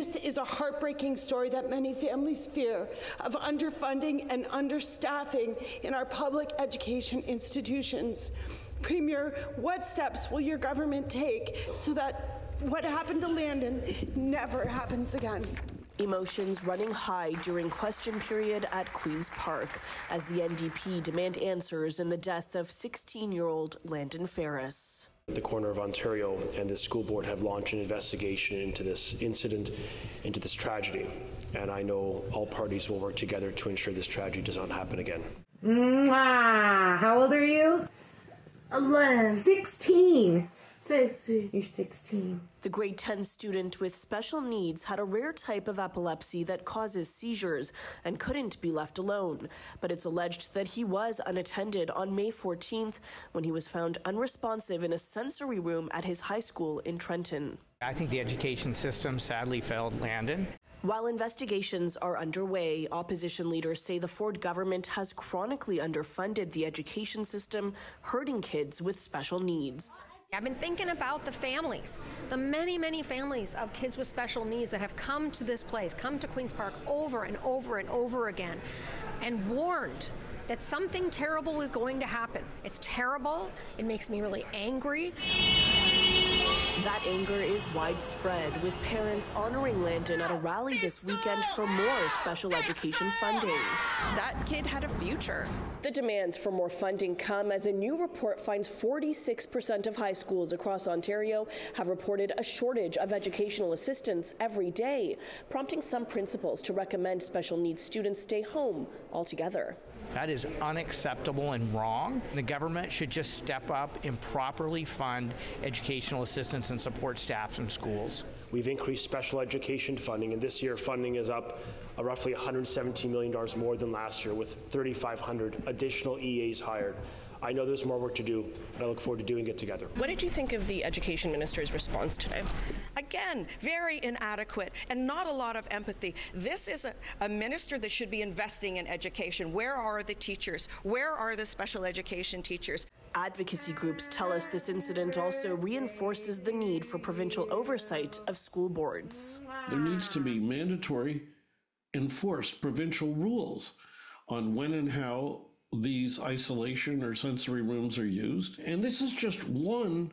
This is a heartbreaking story that many families fear of underfunding and understaffing in our public education institutions. Premier, what steps will your government take so that what happened to Landyn never happens again? Emotions running high during question period at Queen's Park as the NDP demand answers in the death of 16 year old Landyn Ferris. The coroner of Ontario and the school board have launched an investigation into this incident, into this tragedy. And I know all parties will work together to ensure this tragedy does not happen again. Mwah. How old are you? 11. 16. 16. You're 16. The grade 10 student with special needs had a rare type of epilepsy that causes seizures and couldn't be left alone. But it's alleged that he was unattended on May 14th when he was found unresponsive in a sensory room at his high school in Trenton. I think the education system sadly failed Landyn. While investigations are underway, opposition leaders say the Ford government has chronically underfunded the education system, hurting kids with special needs. I've been thinking about the families, the many, many families of kids with special needs that have come to this place, come to Queen's Park over and over and over again, and warned that something terrible is going to happen. It's terrible. It makes me really angry. That anger is widespread, with parents honoring Landyn at a rally this weekend for more special education funding. That kid had a future. The demands for more funding come as a new report finds 46% of high schools across Ontario have reported a shortage of educational assistants every day, prompting some principals to recommend special needs students stay home altogether. That is unacceptable and wrong. The government should just step up and properly fund educational assistants and support staff in schools. We've increased special education funding, and this year funding is up uh, roughly $117 million more than last year, with 3,500 additional EAs hired. I know there's more work to do, and I look forward to doing it together. What did you think of the education minister's response today? Again, very inadequate and not a lot of empathy. This is a, a minister that should be investing in education. Where are the teachers? Where are the special education teachers? Advocacy groups tell us this incident also reinforces the need for provincial oversight of school boards. There needs to be mandatory, enforced provincial rules on when and how these isolation or sensory rooms are used. And this is just one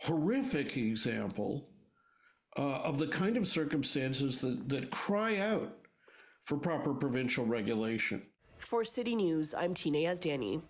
horrific example uh, of the kind of circumstances that, that cry out for proper provincial regulation. For CityNews, I'm Tina Yazdani.